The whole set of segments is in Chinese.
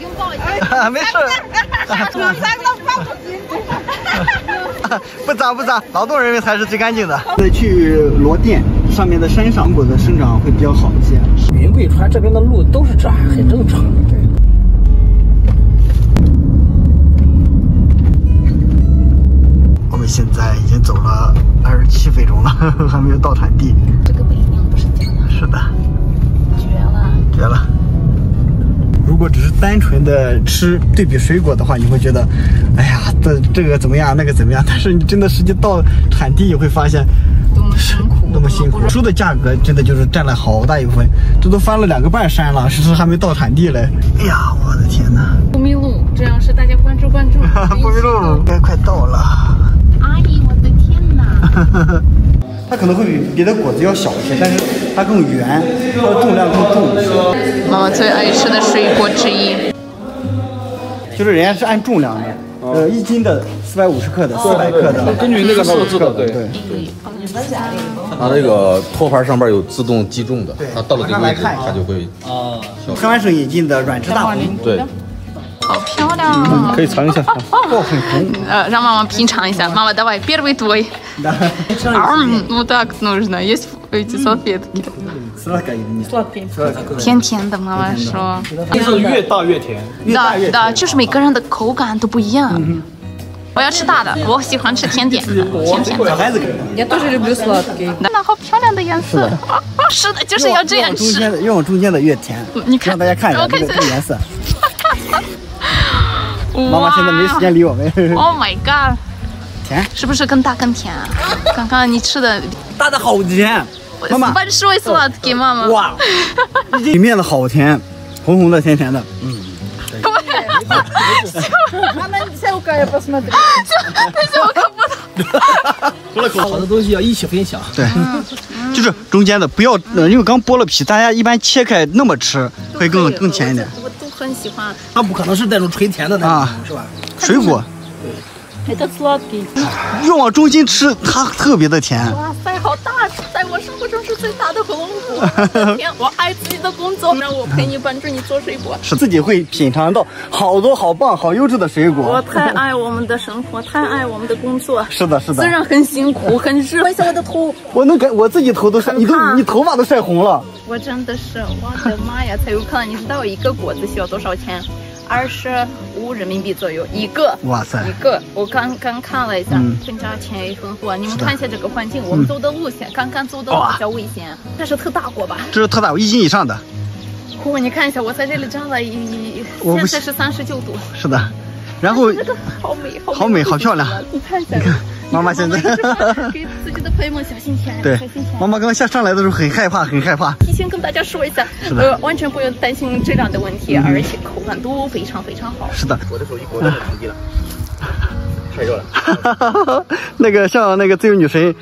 拥抱一下。没事。三个放不脏不脏，劳动人民才是最干净的。再去罗甸上面的山上，果的生长会比较好一些。云贵川这边的路都是这样，很正常。对。我们现在已经走了二十七分钟了，还没有到产地。这个北京不是假的。是的。绝了。绝了。如果只是单纯的吃对比水果的话，你会觉得，哎呀，这这个怎么样，那个怎么样？但是你真的实际到产地，你会发现多么辛苦，多么辛苦。书的价格真的就是占了好大一部分，这都翻了两个半山了，其实还没到产地嘞。哎呀，我的天哪！不迷路，这样是大家关注关注。不迷路，该快到了。阿姨，我的天哪！它可能会比别的果子要小一些，但是它更圆，它的重量更重一些。妈妈最爱吃的水果之一，就是人家是按重量的，呃，一斤的四百五十克的，四百克的，根据那个数字的，对。对。它那个托盘上边有自动计重的，它到了这个位置，它就会啊。台湾省引进的软质大红，对。好漂亮啊！可以尝一下，哦，很红。呃，让妈妈品尝一下。妈妈，давай первый твой。嗯，вот так нужно. Есть эти салфетки。甜甜的，妈妈说。是越大越甜。да да，就是每个人的口感都不一样。我要吃大的，我喜欢吃甜点的，甜甜的。Я тоже люблю сладкий。那好漂亮的颜色。是的，就是要这样吃。越往中间的越甜。你看，让大家看一下这个颜色。 妈妈现在没时间理我们。oh my god 甜？是不是更大更甜啊？刚刚你吃的大的好甜。妈妈。把手里子给妈妈。哇。里面的好甜红红的甜甜的。嗯。对。但是我看不懂好的东西要一起分享。对。就是中间的不要因为刚剥了皮大家一般切开那么吃会更更甜一点。很喜欢，它不可能是那种纯甜的那种，是吧？水果，对，Это сладкий。越往中间吃，它特别的甜。哇塞，好大，在我生活中是最大的火龙果。天，我爱自己的工作，让我陪你帮助你做水果，是自己会品尝到好多好棒、好优质的水果。我太爱我们的生活，太爱我们的工作。是的，是的。虽然很辛苦，很热。看一下我的头，我能感，我自己头都晒，你都你头发都晒红了。我真的是，我的妈呀！才有可能，你知道一个果子需要多少钱？ 二十五人民币左右一个。哇塞！一个，我刚刚看了一下，真价钱也丰富。你们看一下这个环境，我们走的路线，刚刚走的比较危险。这是特大果吧？这是特大果，一斤以上的。嚯，你看一下，我在这里站了一，现在是三十九度。是的。然后这个好美，好美，好漂亮。你看一下。妈妈现在给自己的朋友们小心点，对，妈妈刚刚下上来的时候很害怕，很害怕。提前跟大家说一下，呃，完全不用担心质量的问题，而且口感都非常非常好。是的，我的手机果断的成绩了，太热了。那个像那个自由女神，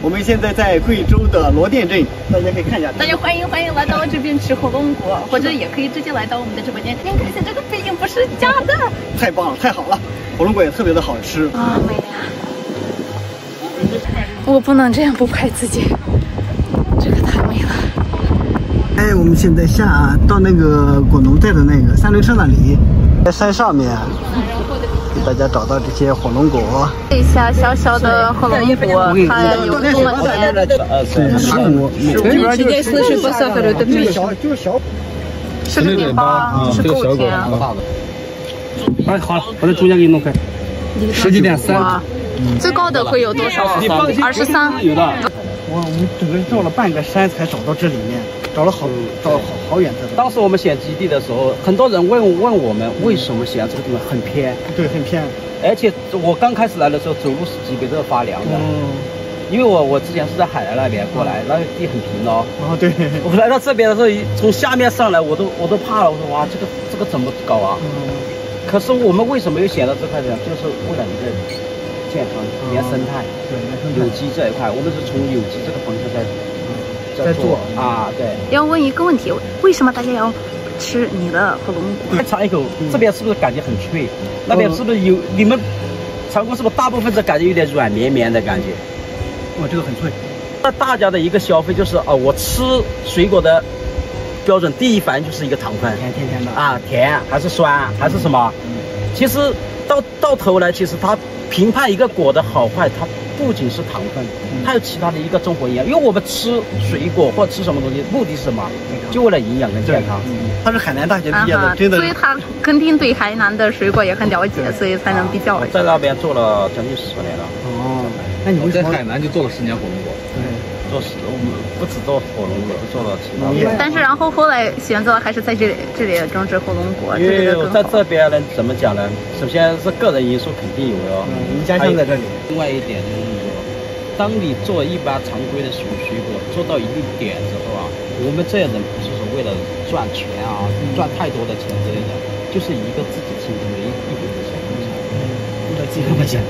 我们现在在贵州的罗店镇，大家可以看一下。大家欢迎欢迎来到这边吃火龙果，或者也可以直接来到我们的直播间。您看一下这个背影不是假的，太棒了，太好了，火龙果也特别的好吃啊，美呀。我不能这样不拍自己，这个太美了。哎，我们现在下到那个果农在的那个三轮车那里，在山上面，给大家找到这些火龙果。这下小小的火龙果，它有多么甜？十五，这边就是十八，就是小，就是小，十六点八，是够甜。哎，好了，我在中间给你弄开，十九点三。最高的会有多少？二十三。有的。我，我们整个绕了半个山才找到这里面，找了好找好好远的。当时我们选基地的时候，很多人问问我们为什么选这个地方，很偏。对，很偏。而且我刚开始来的时候，走路是脊背都要发凉的。嗯。因为我我之前是在海南那边过来，那个地很平哦。哦，对。我来到这边的时候，从下面上来，我都我都怕了。我说哇，这个这个怎么搞啊？嗯。可是我们为什么又选到这块地方？就是为了一个。健康，连生态，对，有机这一块，我们是从有机这个方向在在做啊，对。要问一个问题，为什么大家要吃你的火龙果？尝一口，这边是不是感觉很脆？那边是不是有？你们尝过是不是大部分是感觉有点软绵绵的感觉？哇，这个很脆。那大家的一个消费就是啊，我吃水果的标准第一反应就是一个糖分，甜甜甜的啊，甜还是酸还是什么？其实到到头来，其实它评判一个果的好坏，它不仅是糖分，还有其他的一个综合营养。因为我们吃水果或吃什么东西，目的是什么？就为了营养跟健康。他是海南大学毕业的，真的。所以他肯定对海南的水果也很了解，所以才能比较。在那边做了将近十年了。哦，那你们在海南就做了十年果？对。做食，我们不止做火龙果，做了其他。但是然后后来选择还是在这里这里种植火龙果。因为在这边呢，怎么讲呢？首先是个人因素肯定有的。你家乡在这里。另外一点就是说，当你做一般常规的水水果做到一定点之后啊，我们这样人不是说为了赚钱啊，赚太多的钱之类的，就是一个自己心中的一一点的小梦想。嗯，为了自己的钱，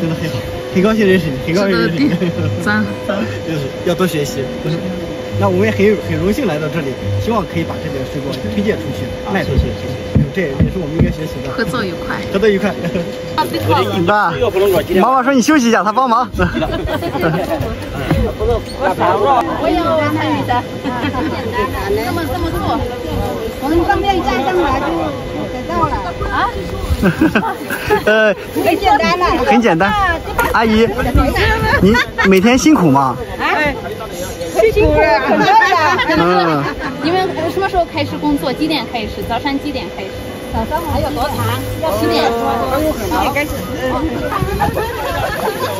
真的很好。很高兴认识你，很高兴认识你。咱就是要多学习。不是，那我们也很很荣幸来到这里，希望可以把这点水果推荐出去，卖出去。这也是我们应该学习的。合作愉快，合作愉快。爸，妈妈说你休息一下，她帮忙。我也要参与的。很简单的，这么这么做？我们上面一站上来就 得到了。啊。呃，很简单的，很简单。阿姨，你每天辛苦吗？哎，辛苦很累呀。嗯。你们什么时候开始工作？几点开始？早上几点开始？早上还有多长？要十点。十点。开始。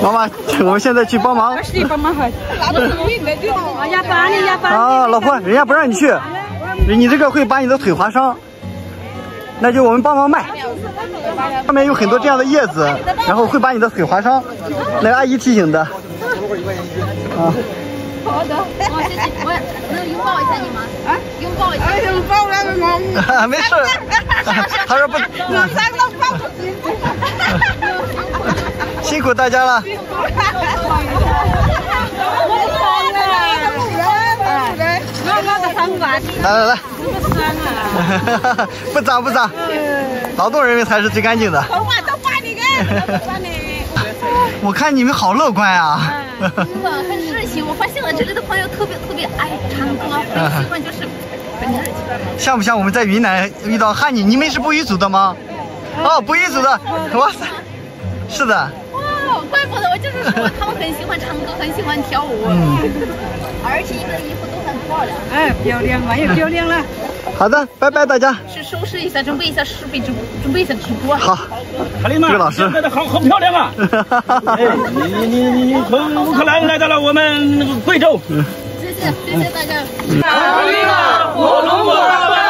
妈妈，我们现在去帮忙。是帮忙哈。啊，老婆，人家不让你去，你这个会把你的腿划伤。那就我们帮忙卖，上面有很多这样的叶子，然后会把你的腿划伤。那个阿姨提醒的。啊。好的，我谢谢，我能拥抱一下你吗？啊，拥抱一下。拥抱我，没事。他说不。辛苦大家了。来来来，不脏不脏，劳动人民才是最干净的。我看你们好乐观啊。是的，很热情。我发现了这里的朋友特别特别爱唱歌，很喜欢就是很热情。像不像我们在云南遇到汉女？你们是布依族的吗？哦，布依族的，哇塞，是的。哇，怪不得我就是说他们很喜欢唱歌，很喜欢跳舞。嗯。而且你们的衣服都很漂亮。哎，漂亮，蛮有漂亮了。好的，拜拜大家。去收拾一下，准备一下设备，准，准备一下直播。好，卡丽娜，老师，真的好好漂亮啊！你你你你从乌克兰来到了我们贵州。谢谢谢谢大家。卡丽娜，火龙果。